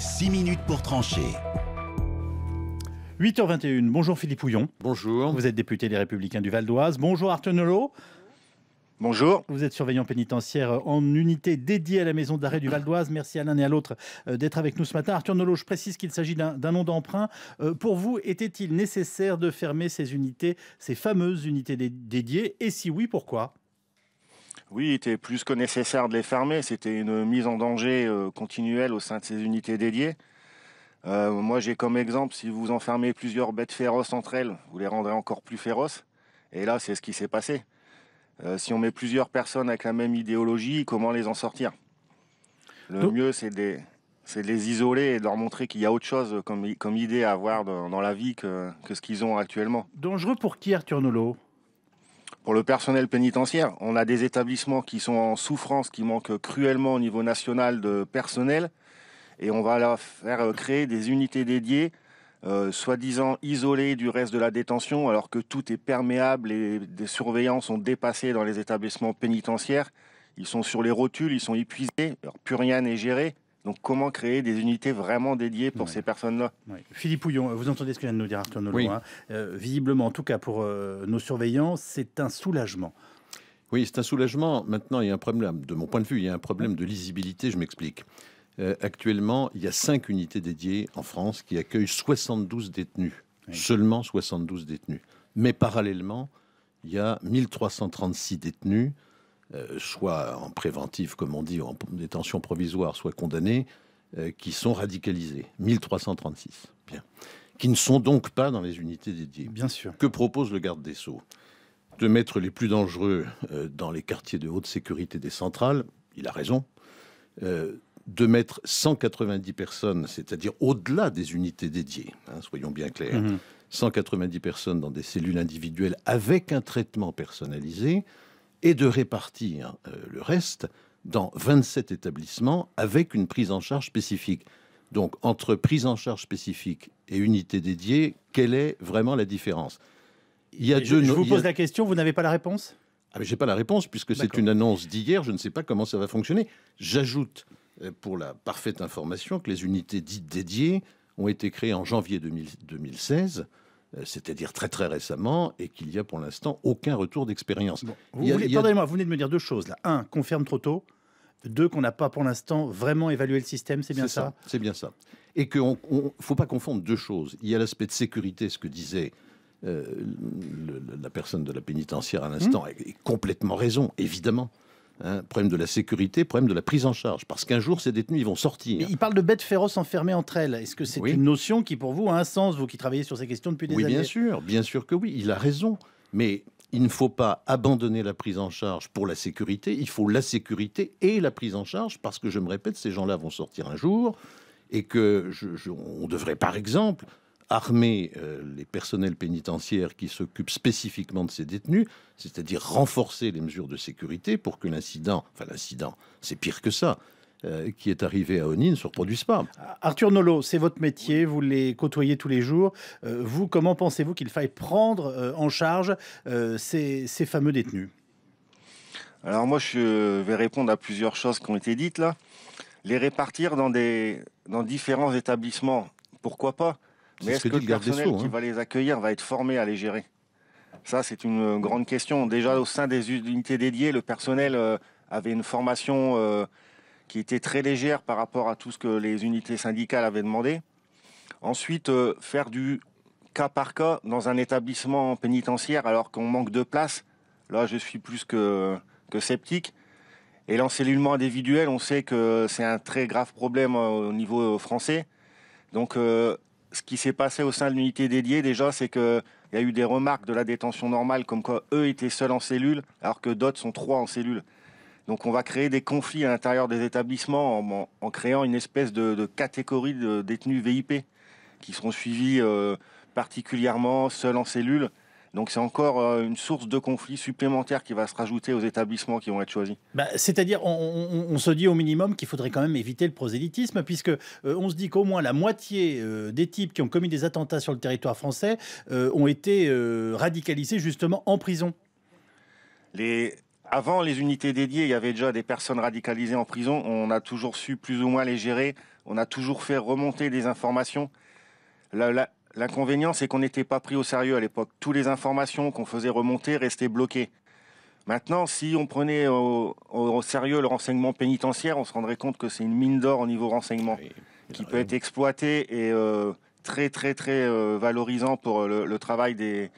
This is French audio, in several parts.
6 minutes pour trancher. 8h21, bonjour Philippe Houillon. Bonjour. Vous êtes député des Républicains du Val d'Oise. Bonjour Arthur Nolot. Bonjour. Vous êtes surveillant pénitentiaire en unité dédiée à la maison d'arrêt du Val d'Oise. Merci à l'un et à l'autre euh, d'être avec nous ce matin. Arthur Nolot, je précise qu'il s'agit d'un nom d'emprunt. Euh, pour vous, était-il nécessaire de fermer ces unités, ces fameuses unités dédiées? Et si oui, pourquoi? Oui, il était plus que nécessaire de les fermer. C'était une mise en danger euh, continuelle au sein de ces unités dédiées. moi, j'ai comme exemple, si vous enfermez plusieurs bêtes féroces entre elles, vous les rendrez encore plus féroces. Et là, c'est ce qui s'est passé. Euh, si on met plusieurs personnes avec la même idéologie, comment les en sortir? Le mieux, c'est de, les isoler et de leur montrer qu'il y a autre chose comme, comme idée à avoir dans, la vie que, ce qu'ils ont actuellement. Dangereux pour qui, Arthur Nolot? Pour le personnel pénitentiaire. On a des établissements qui sont en souffrance, qui manquent cruellement au niveau national de personnel. Et on va leur faire créer des unités dédiées euh, soi-disant isolés du reste de la détention, alors que tout est perméable et des surveillants sont dépassés dans les établissements pénitentiaires. Ils sont sur les rotules, ils sont épuisés, plus rien n'est géré. Donc comment créer des unités vraiment dédiées pour ces personnes-là? Philippe Pouillon, vous entendez ce que vient de nous dire Arthur Nolot. Hein. Euh, visiblement, en tout cas pour euh, nos surveillants, c'est un soulagement. Oui, c'est un soulagement. Maintenant, il y a un problème, de mon point de vue, il y a un problème de lisibilité, je m'explique. Euh, actuellement, il y a cinq unités dédiées en France qui accueillent 72 détenus, seulement 72 détenus. Mais parallèlement, il y a 1336 détenus, euh, soit en préventif, comme on dit, en détention provisoire, soit condamnés, euh, qui sont radicalisés. 1336, bien. Qui ne sont donc pas dans les unités dédiées. Bien sûr. Que propose le garde des Sceaux? De mettre les plus dangereux dans les quartiers de haute sécurité des centrales. Il a raison de mettre 190 personnes, c'est-à-dire au-delà des unités dédiées, hein, soyons bien clairs, 190 mhm. personnes dans des cellules individuelles avec un traitement personnalisé, et de répartir euh, le reste dans 27 établissements avec une prise en charge spécifique. Donc, entre prise en charge spécifique et unité dédiée, quelle est vraiment la différence? Il y a deux, je, vous pose la question, vous n'avez pas la réponse? Ah, mais j'ai pas la réponse puisque c'est une annonce d'hier. Je ne sais pas comment ça va fonctionner. J'ajoute euh, pour la parfaite information que les unités dites dédiées ont été créées en janvier 2016 euh, c'est-à-dire très très récemment, et qu'il n'y a pour l'instant aucun retour d'expérience. Pardonnez-moi, vous venez de me dire deux choses là. Un, qu'on ferme trop tôt. Deux, qu'on n'a pas pour l'instant vraiment évalué le système, c'est bien ça, C'est bien ça. Et qu'il ne faut pas confondre deux choses. Il y a l'aspect de sécurité, ce que disait euh, la personne de la pénitentiaire à l'instant, mmh. et complètement raison, évidemment. Hein, problème de la sécurité, problème de la prise en charge. Parce qu'un jour, ces détenus, ils vont sortir. il parle de bêtes féroces enfermées entre elles. Est-ce que c'est une notion qui, pour vous, a un sens, vous qui travaillez sur ces questions depuis des années Oui, bien sûr, bien sûr que oui. Il a raison. Mais il ne faut pas abandonner la prise en charge pour la sécurité. Il faut la sécurité et la prise en charge parce que, je me répète, ces gens-là vont sortir un jour et que on devrait, par exemple, armer euh, les personnels pénitentiaires qui s'occupent spécifiquement de ces détenus, c'est-à-dire renforcer les mesures de sécurité pour que l'incident, enfin l'incident, c'est pire que ça, euh, qui est arrivé à Oni ne se reproduise pas. Arthur Nolot, c'est votre métier, vous les côtoyez tous les jours. Euh, vous, comment pensez-vous qu'il faille prendre en charge ces, ces, fameux détenus? Alors moi, je vais répondre à plusieurs choses qui ont été dites là. Les répartir dans, des, dans différents établissements, pourquoi pas? Mais est-ce que, le personnel qui hein. va les accueillir va être formé à les gérer? Ça, c'est une grande question. Déjà, au sein des unités dédiées, le personnel euh, avait une formation euh, qui était très légère par rapport à tout ce que les unités syndicales avaient demandé. Ensuite, euh, faire du cas par cas dans un établissement pénitentiaire alors qu'on manque de place, là, je suis plus que, que sceptique. Et l'encellulement individuel, on sait que c'est un très grave problème au niveau français. Donc, ce qui s'est passé au sein de l'unité dédiée, déjà, c'est qu'il y a eu des remarques de la détention normale, comme quoi eux étaient seuls en cellule, alors que d'autres sont trois en cellule. Donc on va créer des conflits à l'intérieur des établissements en, créant une espèce de, catégorie de détenus VIP qui seront suivis euh, particulièrement seuls en cellule donc c'est encore euh, une source de conflit supplémentaire qui va se rajouter aux établissements qui vont être choisis. Bah, c'est-à-dire, on, se dit au minimum qu'il faudrait quand même éviter le prosélytisme, puisque euh, on se dit qu'au moins la moitié euh, des types qui ont commis des attentats sur le territoire français ont été radicalisés justement en prison. Les... avant les unités dédiées, il y avait déjà des personnes radicalisées en prison. On a toujours su plus ou moins les gérer. On a toujours fait remonter des informations. L'inconvénient, c'est qu'on n'était pas pris au sérieux à l'époque. Toutes les informations qu'on faisait remonter restaient bloquées. Maintenant, si on prenait au, sérieux le renseignement pénitentiaire, on se rendrait compte que c'est une mine d'or au niveau renseignement qui peut être exploitée et euh, très très très euh, valorisant pour le travail des,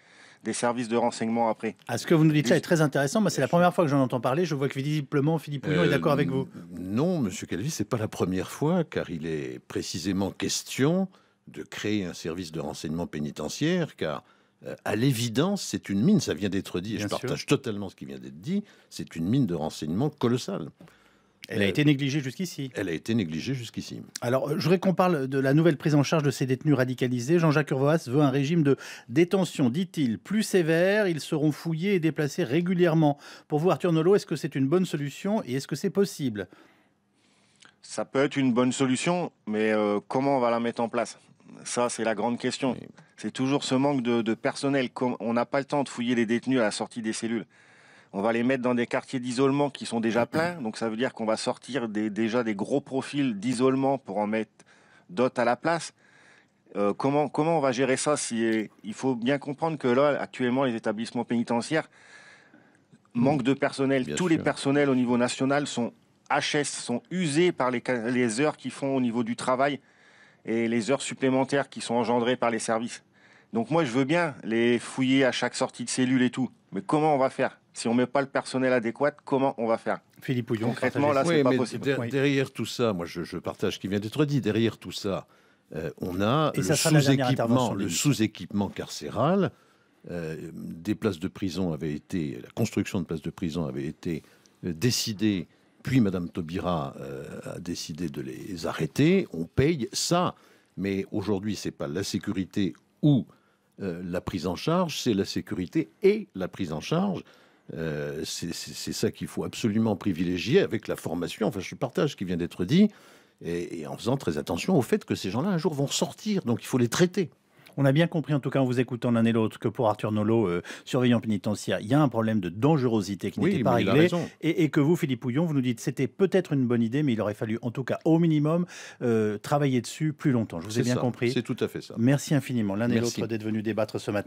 des services de renseignement après. Ah, ce que vous nous dites là est très intéressant? Moi, c'est la première fois que j'en entends parler. Je vois que visiblement Philippe Pouillon est d'accord avec vous. Euh, non, Monsieur Calvi, c'est pas la première fois, car il est précisément question de créer un service de renseignement pénitentiaire, car euh, à l'évidence, c'est une mine, ça vient d'être dit, et je partage totalement ce qui vient d'être dit, c'est une mine de renseignement colossale. Elle a été négligée jusqu'ici. Elle a été négligée jusqu'ici. Alors, je voudrais qu'on parle de la nouvelle prise en charge de ces détenus radicalisés. Jean-Jacques Urvoas veut un régime de détention, dit-il, plus sévère. Ils seront fouillés et déplacés régulièrement. Pour vous, Arthur Nolot, est-ce que c'est une bonne solution et est-ce que c'est possible? Ça peut être une bonne solution, mais euh, comment on va la mettre en place? Ça, c'est la grande question. C'est toujours ce manque de, de personnel. On n'a pas le temps de fouiller les détenus à la sortie des cellules. On va les mettre dans des quartiers d'isolement qui sont déjà pleins. Donc ça veut dire qu'on va sortir déjà des gros profils d'isolement pour en mettre d'autres à la place. Euh, comment, comment on va gérer ça si, Il faut bien comprendre que là, actuellement, les établissements pénitentiaires manquent de personnel. Tous les personnels au niveau national sont HS, sont usés par les, les heures qu'ils font au niveau du travail et les heures supplémentaires qui sont engendrées par les services. Donc moi, je veux bien les fouiller à chaque sortie de cellule et tout. Mais comment on va faire? Si on met pas le personnel adéquat, comment on va faire? Philippe Pouillon, concrètement, là, c'est pas possible. Derrière tout ça, moi, je, partage ce qui vient d'être dit. Derrière tout ça, euh, on a le sous-équipement, le sous-équipement carcéral. Euh, des places de prison avaient été, la construction de places de prison avait été euh, décidée, puis Madame Taubira a décidé de les arrêter. On paye ça, mais aujourd'hui, c'est pas la sécurité ou euh, la prise en charge, c'est la sécurité et la prise en charge. Euh, c'est ça qu'il faut absolument privilégier avec la formation. Enfin, je partage ce qui vient d'être dit et, en faisant très attention au fait que ces gens-là un jour vont sortir, donc il faut les traiter. On a bien compris, en tout cas en vous écoutant l'un et l'autre, que pour Arthur Nolot, euh, surveillant pénitentiaire, il y a un problème de dangerosité qui n'était pas réglé. Et, que vous, Philippe Pouillon, vous nous dites c'était peut-être une bonne idée, mais il aurait fallu en tout cas au minimum euh, travailler dessus plus longtemps. Je vous ai bien compris. C'est tout à fait ça. Merci infiniment l'un et l'autre d'être venus débattre ce matin.